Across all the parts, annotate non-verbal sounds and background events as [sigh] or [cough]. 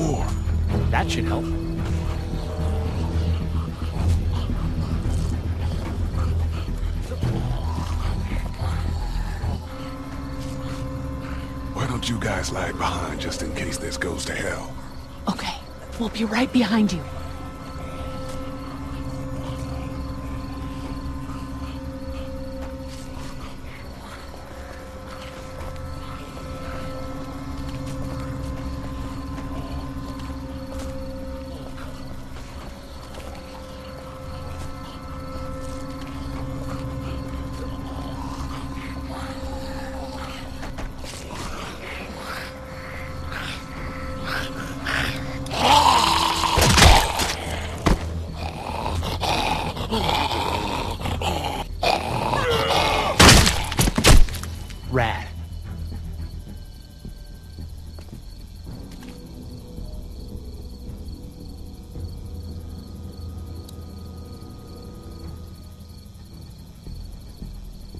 more. That should help. Why don't you guys lag behind just in case this goes to hell? Okay, we'll be right behind you.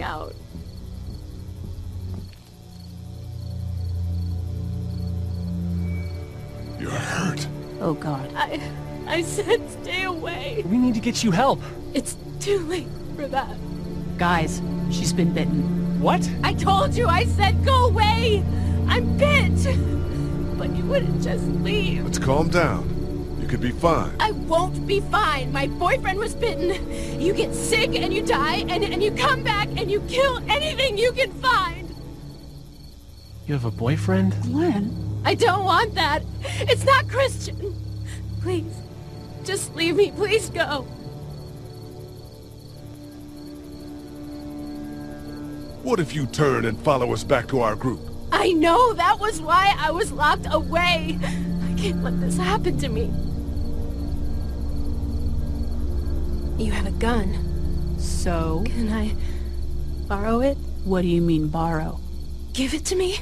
Coming out. You're hurt. Oh, God. I... I said stay away. We need to get you help. It's too late for that. Guys, she's been bitten. What? I told you, I said go away! I'm bit! But you wouldn't just leave. Let's calm down. You could be fine. I won't be fine. My boyfriend was bitten. You get sick and you die, and, and you come back and you kill anything you can find. You have a boyfriend? Glenn? I don't want that. It's not Christian. Please, just leave me. Please go. What if you turn and follow us back to our group? I know that was why I was locked away. I can't let this happen to me. You have a gun. So, Can I borrow it? what do you mean borrow? Give it to me?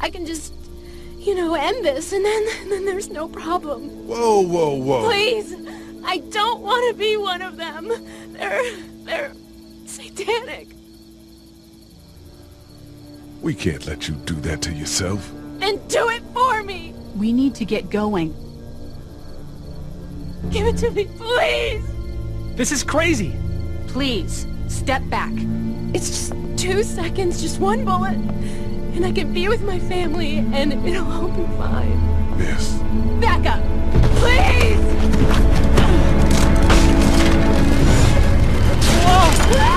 I can just, you know, end this and then, and then there's no problem. Whoa, whoa, whoa. Please! I don't want to be one of them. They're, they're satanic. We can't let you do that to yourself. Then do it for me! We need to get going. Give it to me, please! This is crazy. Please, step back. It's just two seconds, just one bullet, and I can be with my family, and it'll all be fine. Miss, Back up! Please! whoa,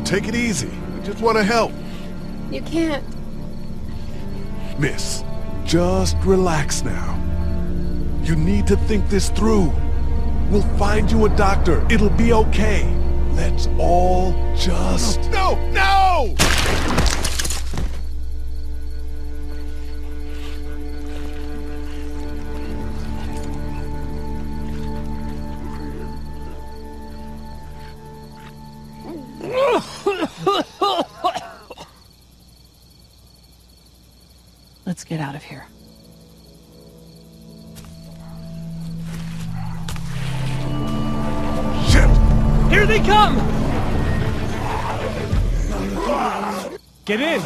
take it easy. I just want to help. You can't. Miss, just relax now. You need to think this through. We'll find you a doctor. It'll be okay. Let's all just... No, no! Let's get out of here. Shit! Here they come! Get in!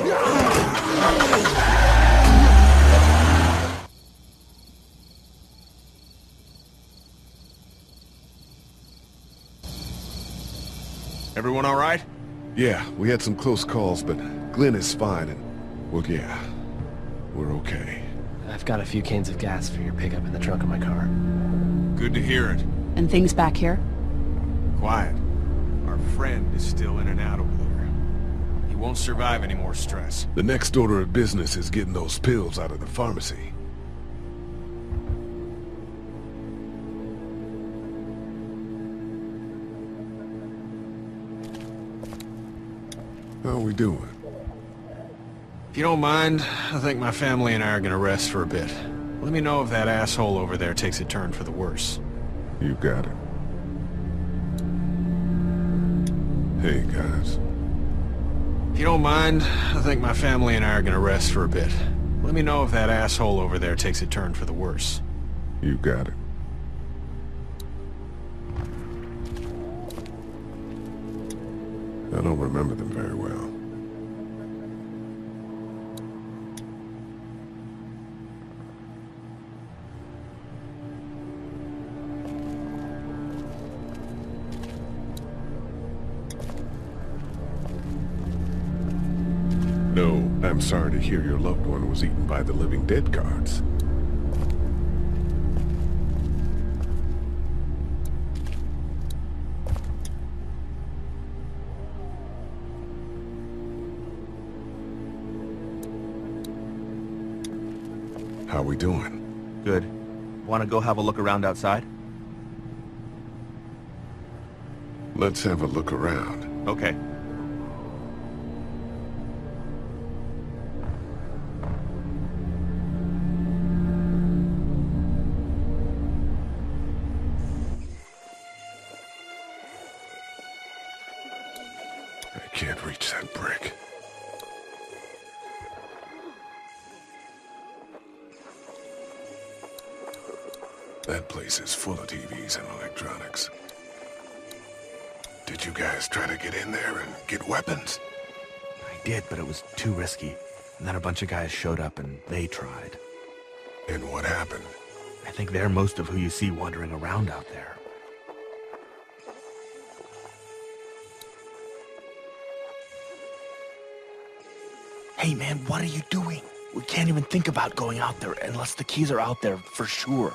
Everyone all right? Yeah, we had some close calls, but Glenn is fine and... Well, yeah. We're okay. I've got a few cans of gas for your pickup in the trunk of my car. Good to hear it. And things back here? Quiet. Our friend is still in and out over there. He won't survive any more stress. The next order of business is getting those pills out of the pharmacy. How we doing? If you don't mind, I think my family and I are gonna rest for a bit. Let me know if that asshole over there takes a turn for the worse. You got it. Hey, guys. If you don't mind, I think my family and I are gonna rest for a bit. Let me know if that asshole over there takes a turn for the worse. You got it. I don't remember them very well. I'm sorry to hear your loved one was eaten by the living dead guards. How we doing? Good. Want to go have a look around outside? Let's have a look around. Okay. That place is full of TVs and electronics. Did you guys try to get in there and get weapons? I did, but it was too risky. And then a bunch of guys showed up and they tried. And what happened? I think they're most of who you see wandering around out there. Hey man, what are you doing? We can't even think about going out there unless the keys are out there for sure.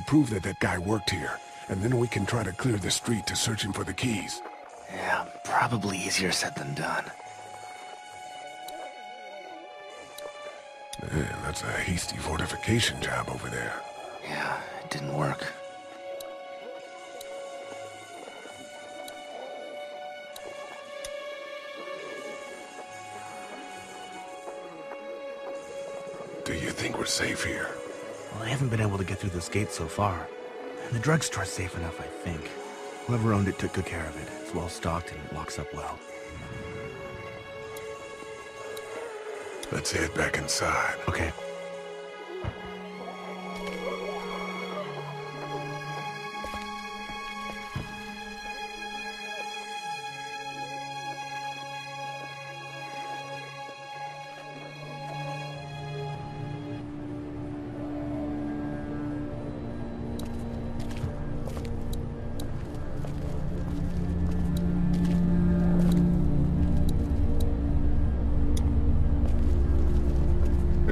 We prove that that guy worked here, and then we can try to clear the street to search him for the keys. Yeah, probably easier said than done. Man, that's a hasty fortification job over there. Yeah, it didn't work. Do you think we're safe here? Well, I haven't been able to get through this gate so far. And the drugstore's safe enough, I think. Whoever owned it took good care of it. It's well stocked and it locks up well. Let's head back inside. Okay.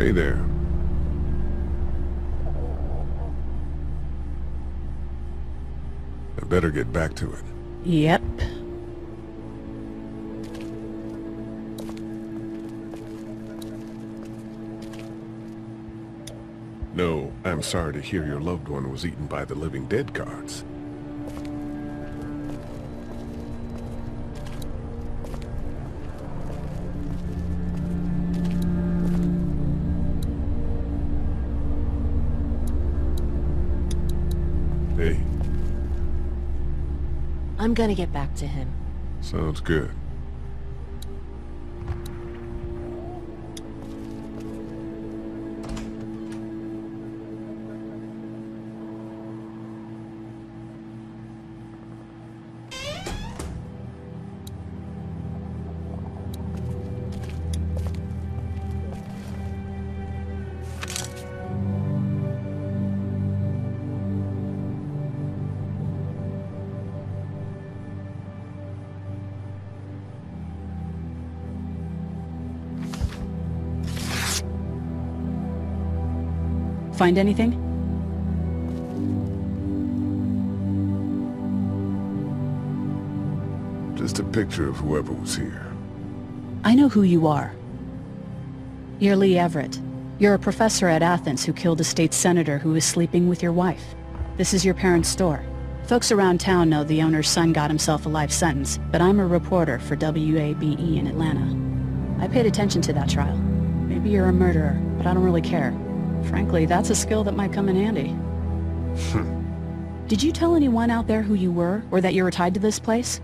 Hey there. I better get back to it. Yep. No, I'm sorry to hear your loved one was eaten by the living dead guards. I'm gonna get back to him. sounds good. Find anything? Just a picture of whoever was here. I know who you are. You're Lee Everett. You're a professor at Athens who killed a state senator who was sleeping with your wife. This is your parents' store. Folks around town know the owner's son got himself a life sentence, but I'm a reporter for WABE in Atlanta. I paid attention to that trial. Maybe you're a murderer, but I don't really care. Frankly, that's a skill that might come in handy. Hmm. Did you tell anyone out there who you were, or that you were tied to this place?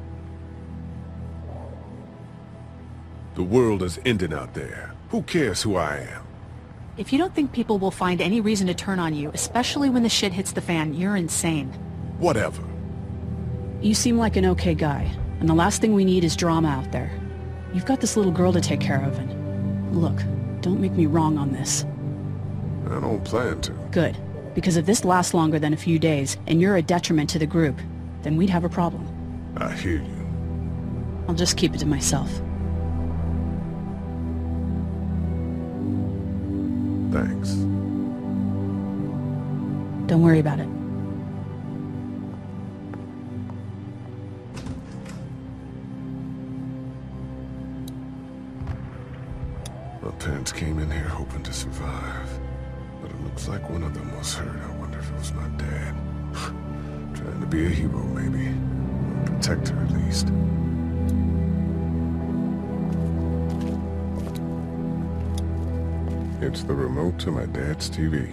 The world is ending out there. Who cares who I am? If you don't think people will find any reason to turn on you, especially when the shit hits the fan, you're insane. Whatever. You seem like an okay guy, and the last thing we need is drama out there. You've got this little girl to take care of, and... Look, don't make me wrong on this. I don't plan to. Good. Because if this lasts longer than a few days, and you're a detriment to the group, then we'd have a problem. I hear you. I'll just keep it to myself. Thanks. Don't worry about it. My parents came in here hoping to survive. Looks like one of them was hurt. I wonder if it was my dad. [sighs] Trying to be a hero, maybe. Or protector, at least. It's the remote to my dad's TV.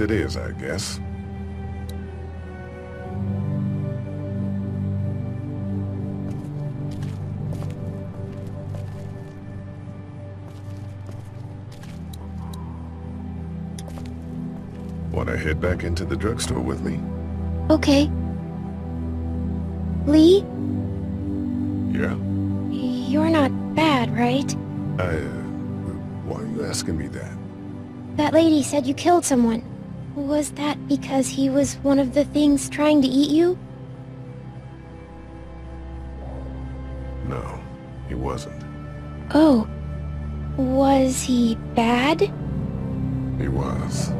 It is, I guess. Want to head back into the drugstore with me? Okay. Lee, Yeah. you're not bad, right? I, uh, why are you asking me that? That lady said you killed someone. Was that because he was one of the things trying to eat you? No, he wasn't. Oh. Was he bad? He was.